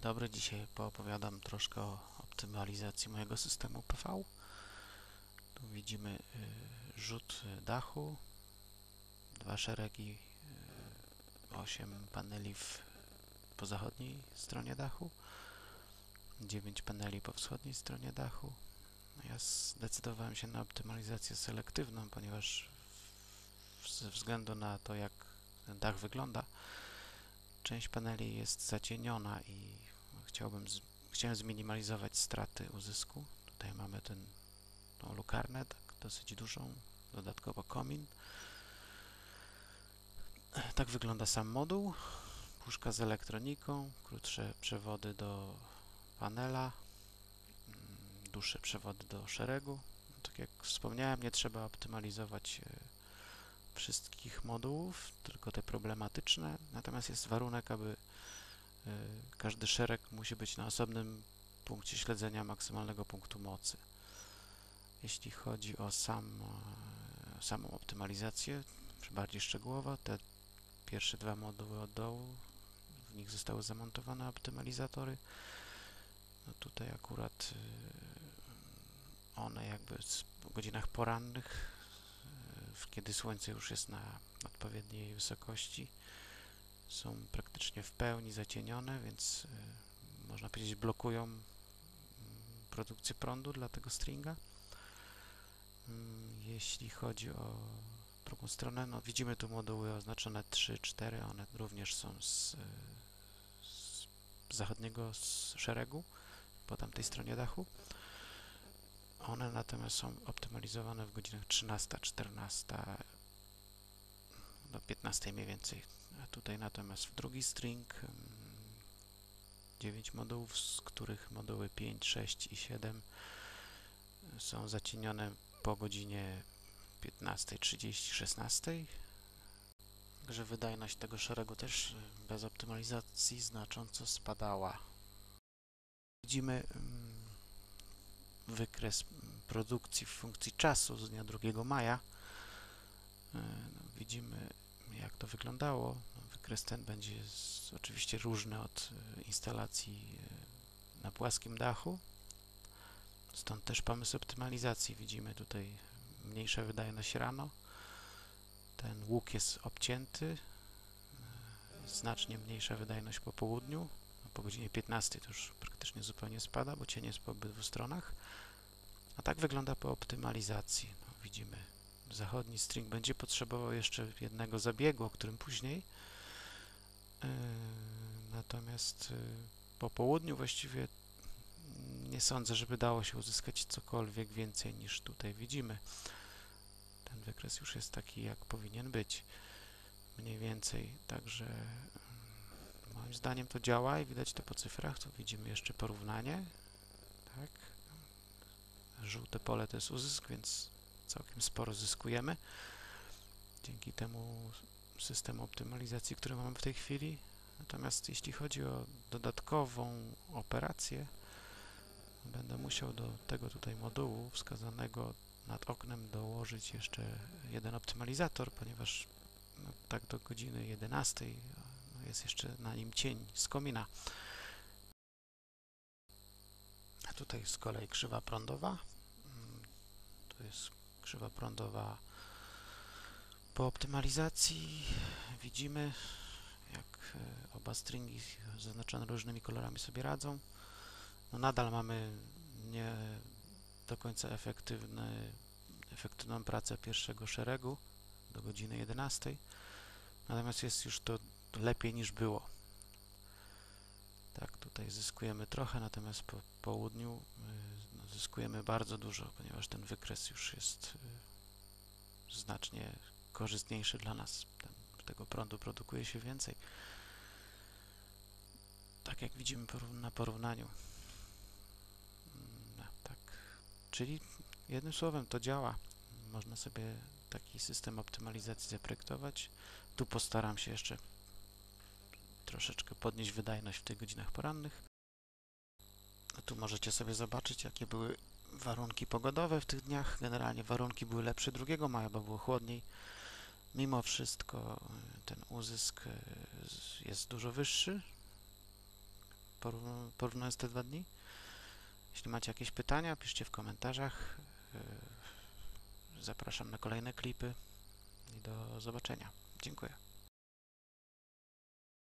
dobry, dzisiaj poopowiadam troszkę o optymalizacji mojego systemu PV. Tu widzimy y, rzut dachu, dwa szeregi, y, 8 paneli w, po zachodniej stronie dachu, 9 paneli po wschodniej stronie dachu. No ja zdecydowałem się na optymalizację selektywną, ponieważ ze względu na to, jak ten dach wygląda, część paneli jest zacieniona i chciałbym z, chciałem zminimalizować straty uzysku. Tutaj mamy ten, tą lukarnę, tak dosyć dużą, dodatkowo komin. Tak wygląda sam moduł. Puszka z elektroniką, krótsze przewody do panela, mm, dłuższe przewody do szeregu. Tak jak wspomniałem, nie trzeba optymalizować e, wszystkich modułów, tylko te problematyczne. Natomiast jest warunek, aby y, każdy szereg musi być na osobnym punkcie śledzenia maksymalnego punktu mocy. Jeśli chodzi o sam, e, samą optymalizację, bardziej szczegółowo, te pierwsze dwa moduły od dołu, w nich zostały zamontowane optymalizatory. No tutaj akurat y, one jakby w godzinach porannych kiedy słońce już jest na odpowiedniej wysokości, są praktycznie w pełni zacienione, więc y, można powiedzieć blokują mm, produkcję prądu dla tego stringa. Mm, jeśli chodzi o drugą stronę, no widzimy tu moduły oznaczone 3, 4, one również są z, z zachodniego szeregu po tamtej stronie dachu. One natomiast są optymalizowane w godzinach 13, 14 do 15 mniej więcej. A tutaj natomiast w drugi string 9 modułów, z których moduły 5, 6 i 7 są zacienione po godzinie 15.30, 16. Także wydajność tego szeregu też bez optymalizacji znacząco spadała. Widzimy wykres produkcji w funkcji czasu z dnia 2 maja. E, no, widzimy, jak to wyglądało. No, wykres ten będzie oczywiście różny od e, instalacji e, na płaskim dachu. Stąd też pomysł optymalizacji. Widzimy tutaj mniejsza wydajność rano. Ten łuk jest obcięty. Znacznie mniejsza wydajność po południu. No, po godzinie 15 to już praktycznie zupełnie spada, bo cień jest po obydwu stronach. A tak wygląda po optymalizacji. No, widzimy, zachodni string będzie potrzebował jeszcze jednego zabiegu, o którym później. Yy, natomiast yy, po południu właściwie nie sądzę, żeby dało się uzyskać cokolwiek więcej niż tutaj widzimy. Ten wykres już jest taki, jak powinien być. Mniej więcej, także yy, moim zdaniem to działa i widać to po cyfrach. Tu widzimy jeszcze porównanie. Tak, Żółte pole to jest uzysk, więc całkiem sporo zyskujemy dzięki temu systemu optymalizacji, który mamy w tej chwili. Natomiast jeśli chodzi o dodatkową operację, będę musiał do tego tutaj modułu wskazanego nad oknem dołożyć jeszcze jeden optymalizator, ponieważ no, tak do godziny 11 no, jest jeszcze na nim cień z komina. Tutaj z kolei krzywa prądowa. To jest krzywa prądowa po optymalizacji. Widzimy, jak e, oba stringi zaznaczone różnymi kolorami sobie radzą. No nadal mamy nie do końca efektywny, efektywną pracę pierwszego szeregu do godziny 11. Natomiast jest już to lepiej niż było. Tutaj zyskujemy trochę, natomiast po południu y, no, zyskujemy bardzo dużo, ponieważ ten wykres już jest y, znacznie korzystniejszy dla nas. Ten, tego prądu produkuje się więcej. Tak jak widzimy na porównaniu. No, tak. Czyli jednym słowem to działa. Można sobie taki system optymalizacji zaprojektować. Tu postaram się jeszcze troszeczkę podnieść wydajność w tych godzinach porannych. Tu możecie sobie zobaczyć, jakie były warunki pogodowe w tych dniach. Generalnie warunki były lepsze 2 maja, bo było chłodniej. Mimo wszystko e, ten uzysk e, jest dużo wyższy. poró- porównując te dwa dni. Jeśli macie jakieś pytania, piszcie w komentarzach. Y, Zapraszam na kolejne klipy i do zobaczenia. Dziękuję.